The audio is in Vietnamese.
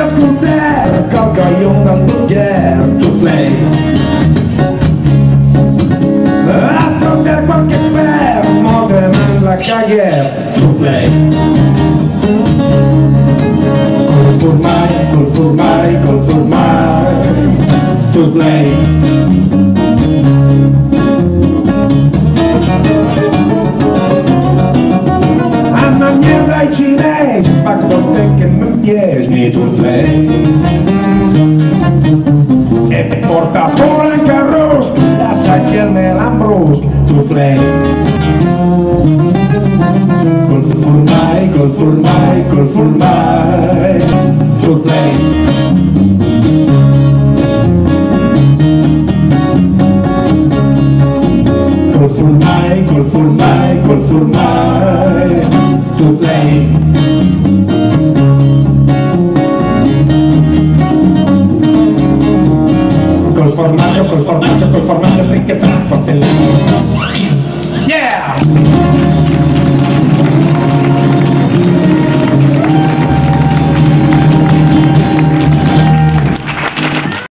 que escoltar qualque llum del poder tot lei Affrontar qualche per moderare la cagher tot lei Col formai, col formai, col formai tot lei A ποτέ και με πιέζει του θες. Επί πόρτα φορά καρό, κουλάσα και νερά μπρος του θες.